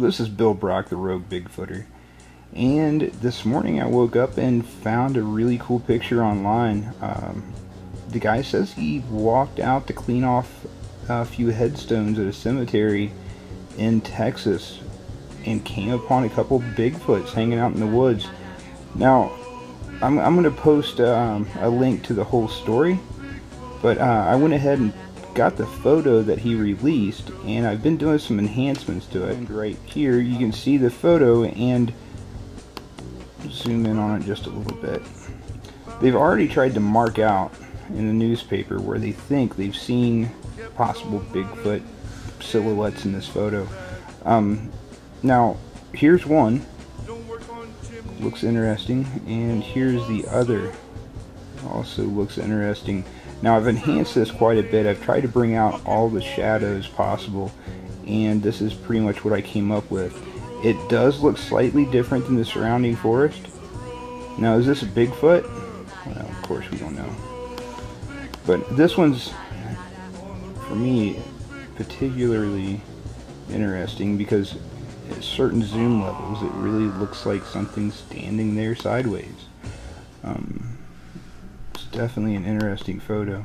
this is Bill Brock, the Rogue Bigfootah. And this morning I woke up and found a really cool picture online. Um, the guy says he walked out to clean off a few headstones at a cemetery in Texas and came upon a couple Bigfoots hanging out in the woods. Now, I'm, I'm going to post um, a link to the whole story, but uh, I went ahead and got the photo that he released and I've been doing some enhancements to it. And right here you can see the photo and zoom in on it just a little bit. They've already tried to mark out in the newspaper where they think they've seen possible Bigfoot silhouettes in this photo. Um, now, here's one. Looks interesting. And here's the other. Also looks interesting. Now I've enhanced this quite a bit. I've tried to bring out all the shadows possible and this is pretty much what I came up with. It does look slightly different than the surrounding forest. Now is this a Bigfoot? Well, of course we don't know. But this one's, for me, particularly interesting because at certain zoom levels it really looks like something standing there sideways. Um, definitely an interesting photo.